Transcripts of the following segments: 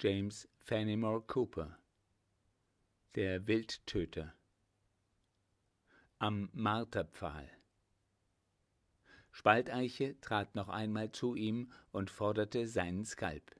James Fenimore Cooper Der Wildtöter Am Marterpfahl Spalteiche trat noch einmal zu ihm und forderte seinen Skalp.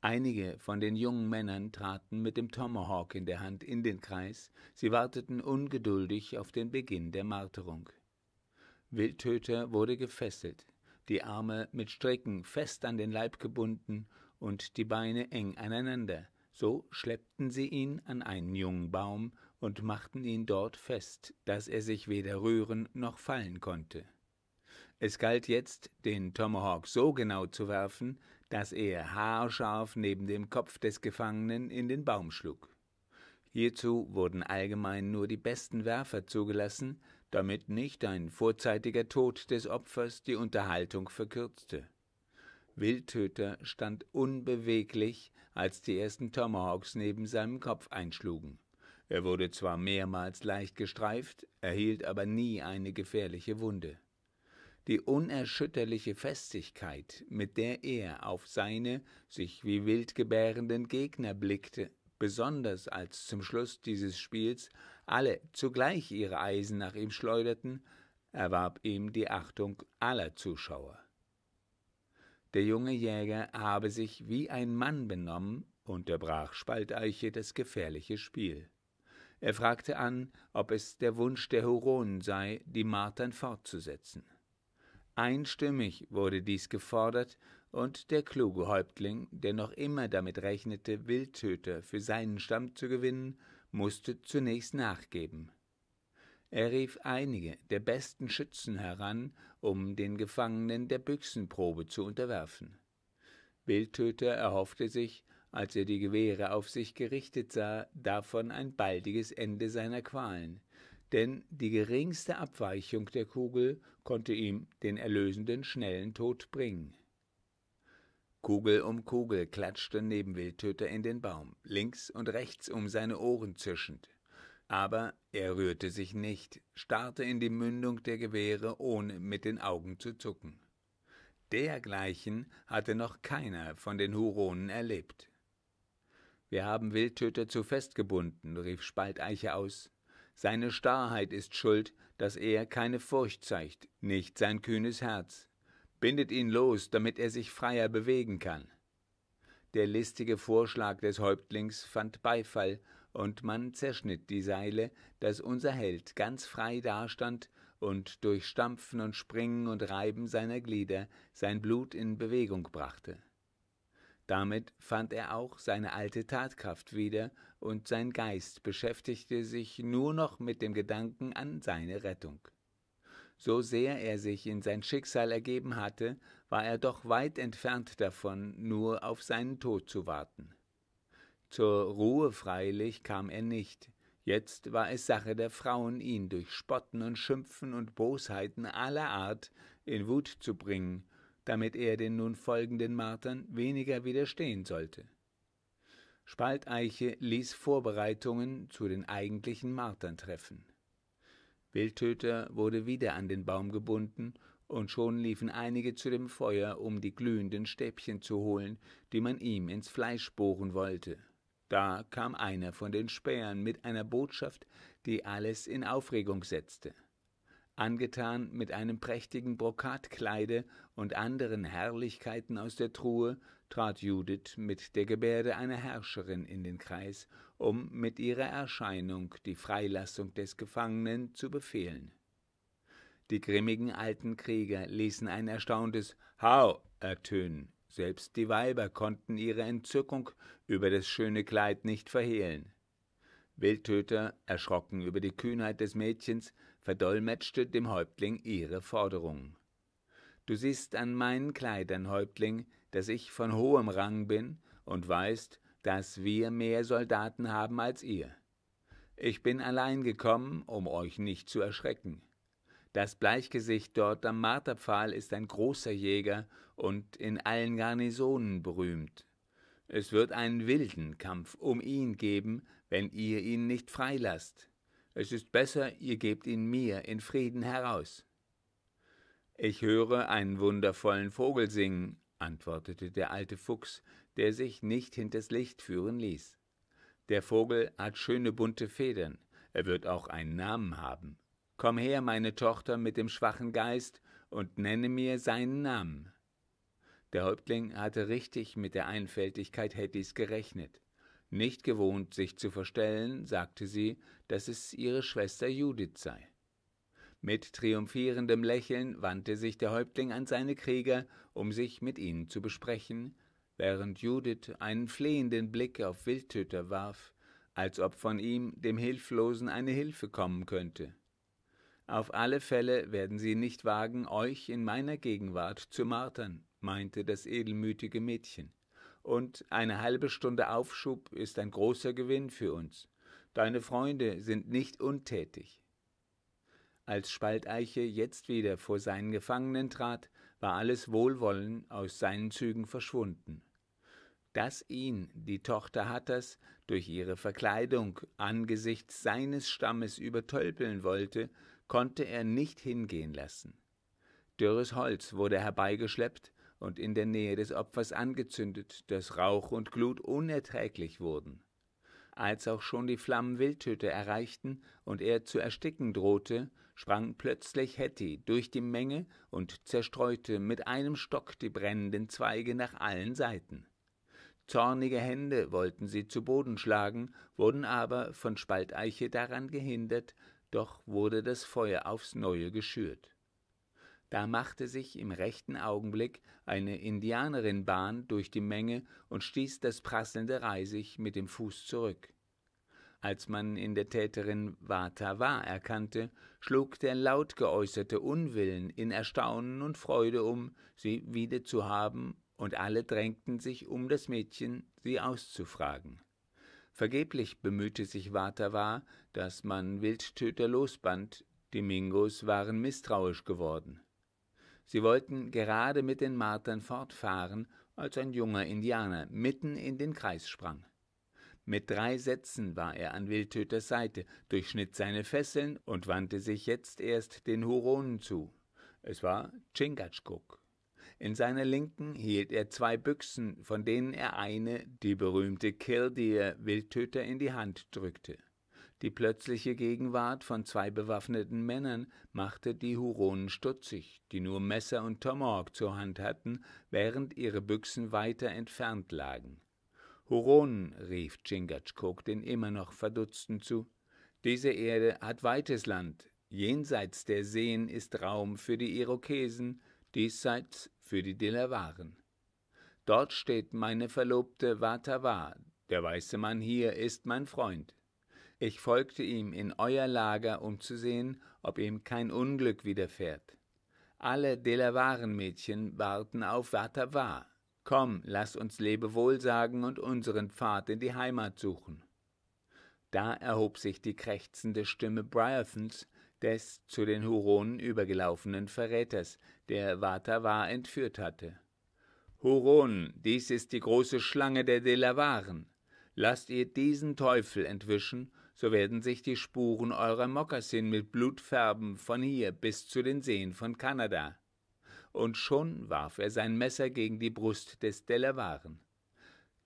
Einige von den jungen Männern traten mit dem Tomahawk in der Hand in den Kreis, sie warteten ungeduldig auf den Beginn der Marterung. Wildtöter wurde gefesselt, die Arme mit Stricken fest an den Leib gebunden und die Beine eng aneinander, so schleppten sie ihn an einen jungen Baum und machten ihn dort fest, dass er sich weder rühren noch fallen konnte. Es galt jetzt, den Tomahawk so genau zu werfen, dass er haarscharf neben dem Kopf des Gefangenen in den Baum schlug. Hierzu wurden allgemein nur die besten Werfer zugelassen, damit nicht ein vorzeitiger Tod des Opfers die Unterhaltung verkürzte. Wildtöter stand unbeweglich, als die ersten Tomahawks neben seinem Kopf einschlugen. Er wurde zwar mehrmals leicht gestreift, erhielt aber nie eine gefährliche Wunde die unerschütterliche Festigkeit, mit der er auf seine sich wie wild gebärenden Gegner blickte, besonders als zum Schluss dieses Spiels alle zugleich ihre Eisen nach ihm schleuderten, erwarb ihm die Achtung aller Zuschauer. Der junge Jäger habe sich wie ein Mann benommen, unterbrach Spalteiche das gefährliche Spiel. Er fragte an, ob es der Wunsch der Huronen sei, die Martern fortzusetzen. Einstimmig wurde dies gefordert, und der kluge Häuptling, der noch immer damit rechnete, Wildtöter für seinen Stamm zu gewinnen, musste zunächst nachgeben. Er rief einige der besten Schützen heran, um den Gefangenen der Büchsenprobe zu unterwerfen. Wildtöter erhoffte sich, als er die Gewehre auf sich gerichtet sah, davon ein baldiges Ende seiner Qualen, denn die geringste Abweichung der Kugel konnte ihm den erlösenden schnellen Tod bringen. Kugel um Kugel klatschte neben Wildtöter in den Baum, links und rechts um seine Ohren zischend. Aber er rührte sich nicht, starrte in die Mündung der Gewehre, ohne mit den Augen zu zucken. Dergleichen hatte noch keiner von den Huronen erlebt. Wir haben Wildtöter zu festgebunden, rief Spalteiche aus. Seine Starrheit ist schuld, dass er keine Furcht zeigt, nicht sein kühnes Herz. Bindet ihn los, damit er sich freier bewegen kann. Der listige Vorschlag des Häuptlings fand Beifall, und man zerschnitt die Seile, dass unser Held ganz frei dastand und durch Stampfen und Springen und Reiben seiner Glieder sein Blut in Bewegung brachte. Damit fand er auch seine alte Tatkraft wieder, und sein Geist beschäftigte sich nur noch mit dem Gedanken an seine Rettung. So sehr er sich in sein Schicksal ergeben hatte, war er doch weit entfernt davon, nur auf seinen Tod zu warten. Zur Ruhe freilich kam er nicht, jetzt war es Sache der Frauen, ihn durch Spotten und Schimpfen und Bosheiten aller Art in Wut zu bringen damit er den nun folgenden Martern weniger widerstehen sollte. Spalteiche ließ Vorbereitungen zu den eigentlichen Martern treffen. Wildtöter wurde wieder an den Baum gebunden, und schon liefen einige zu dem Feuer, um die glühenden Stäbchen zu holen, die man ihm ins Fleisch bohren wollte. Da kam einer von den Spähern mit einer Botschaft, die alles in Aufregung setzte. Angetan mit einem prächtigen Brokatkleide und anderen Herrlichkeiten aus der Truhe, trat Judith mit der Gebärde einer Herrscherin in den Kreis, um mit ihrer Erscheinung die Freilassung des Gefangenen zu befehlen. Die grimmigen alten Krieger ließen ein erstauntes Hau ertönen, selbst die Weiber konnten ihre Entzückung über das schöne Kleid nicht verhehlen. Wildtöter, erschrocken über die Kühnheit des Mädchens, verdolmetschte dem Häuptling ihre Forderung. Du siehst an meinen Kleidern, Häuptling, dass ich von hohem Rang bin und weißt, dass wir mehr Soldaten haben als ihr. Ich bin allein gekommen, um euch nicht zu erschrecken. Das Bleichgesicht dort am Marterpfahl ist ein großer Jäger und in allen Garnisonen berühmt. Es wird einen wilden Kampf um ihn geben, wenn ihr ihn nicht freilasst. Es ist besser, ihr gebt ihn mir in Frieden heraus. Ich höre einen wundervollen Vogel singen, antwortete der alte Fuchs, der sich nicht hinters Licht führen ließ. Der Vogel hat schöne bunte Federn, er wird auch einen Namen haben. Komm her, meine Tochter, mit dem schwachen Geist, und nenne mir seinen Namen. Der Häuptling hatte richtig mit der Einfältigkeit Hettys gerechnet. Nicht gewohnt, sich zu verstellen, sagte sie, dass es ihre Schwester Judith sei. Mit triumphierendem Lächeln wandte sich der Häuptling an seine Krieger, um sich mit ihnen zu besprechen, während Judith einen flehenden Blick auf Wildtöter warf, als ob von ihm, dem Hilflosen, eine Hilfe kommen könnte. Auf alle Fälle werden sie nicht wagen, euch in meiner Gegenwart zu martern, meinte das edelmütige Mädchen, und eine halbe Stunde Aufschub ist ein großer Gewinn für uns. Deine Freunde sind nicht untätig. Als Spalteiche jetzt wieder vor seinen Gefangenen trat, war alles Wohlwollen aus seinen Zügen verschwunden. Dass ihn die Tochter Hatters durch ihre Verkleidung angesichts seines Stammes übertölpeln wollte, konnte er nicht hingehen lassen. Dürres Holz wurde herbeigeschleppt und in der Nähe des Opfers angezündet, dass Rauch und Glut unerträglich wurden. Als auch schon die Flammen Wildtöter erreichten und er zu ersticken drohte, sprang plötzlich Hetty durch die Menge und zerstreute mit einem Stock die brennenden Zweige nach allen Seiten. Zornige Hände wollten sie zu Boden schlagen, wurden aber von Spalteiche daran gehindert, doch wurde das Feuer aufs neue geschürt. Da machte sich im rechten Augenblick eine Indianerin Bahn durch die Menge und stieß das prasselnde Reisig mit dem Fuß zurück. Als man in der Täterin Watawa erkannte, schlug der laut geäußerte Unwillen in Erstaunen und Freude um, sie wieder zu haben, und alle drängten sich um das Mädchen, sie auszufragen. Vergeblich bemühte sich Watawa, dass man Wildtöter losband, die Mingos waren misstrauisch geworden. Sie wollten gerade mit den Martern fortfahren, als ein junger Indianer mitten in den Kreis sprang. Mit drei Sätzen war er an Wildtöters Seite, durchschnitt seine Fesseln und wandte sich jetzt erst den Huronen zu. Es war Chingachgook. In seiner Linken hielt er zwei Büchsen, von denen er eine, die berühmte Killdeer Wildtöter, in die Hand drückte. Die plötzliche Gegenwart von zwei bewaffneten Männern machte die Huronen stutzig, die nur Messer und Tomahawk zur Hand hatten, während ihre Büchsen weiter entfernt lagen. Huronen, rief Chingachgook den immer noch Verdutzten zu, diese Erde hat weites Land, jenseits der Seen ist Raum für die Irokesen, diesseits für die Delawaren. Dort steht meine Verlobte Watawa, der weiße Mann hier ist mein Freund. Ich folgte ihm in euer Lager, um zu sehen, ob ihm kein Unglück widerfährt. Alle Delawaren-Mädchen warten auf Watawa. Komm, lass uns Lebewohl sagen und unseren Pfad in die Heimat suchen. Da erhob sich die krächzende Stimme Briarthons, des zu den Huronen übergelaufenen Verräters, der Watawa entführt hatte. Huronen, dies ist die große Schlange der Delawaren. Lasst ihr diesen Teufel entwischen so werden sich die Spuren eurer Mokassin mit Blut färben von hier bis zu den Seen von Kanada. Und schon warf er sein Messer gegen die Brust des Delawaren.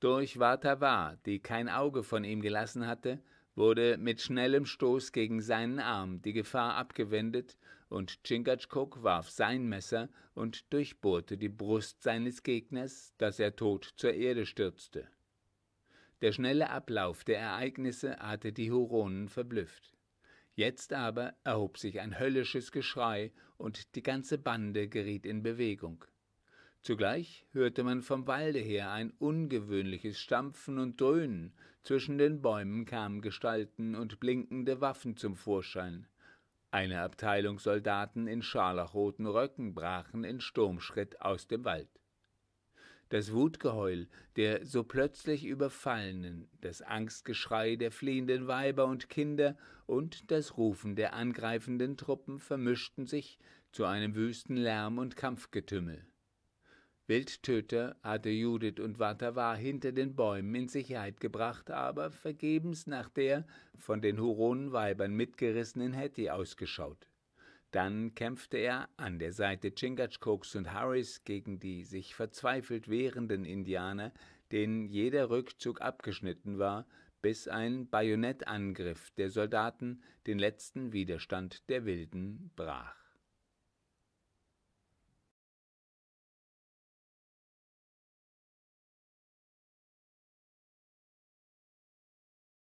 Durch Watawa, die kein Auge von ihm gelassen hatte, wurde mit schnellem Stoß gegen seinen Arm die Gefahr abgewendet, und Chingachgook warf sein Messer und durchbohrte die Brust seines Gegners, dass er tot zur Erde stürzte. Der schnelle Ablauf der Ereignisse hatte die Huronen verblüfft. Jetzt aber erhob sich ein höllisches Geschrei, und die ganze Bande geriet in Bewegung. Zugleich hörte man vom Walde her ein ungewöhnliches Stampfen und Dröhnen, zwischen den Bäumen kamen Gestalten und blinkende Waffen zum Vorschein. Eine Abteilung Soldaten in scharlachroten Röcken brachen in Sturmschritt aus dem Wald. Das Wutgeheul der so plötzlich Überfallenen, das Angstgeschrei der fliehenden Weiber und Kinder und das Rufen der angreifenden Truppen vermischten sich zu einem wüsten Lärm und Kampfgetümmel. Wildtöter hatte Judith und Watawa hinter den Bäumen in Sicherheit gebracht, aber vergebens nach der von den Huronenweibern mitgerissenen Hetty ausgeschaut. Dann kämpfte er an der Seite Chingachgooks und Harris gegen die sich verzweifelt wehrenden Indianer, denen jeder Rückzug abgeschnitten war, bis ein Bajonettangriff der Soldaten den letzten Widerstand der Wilden brach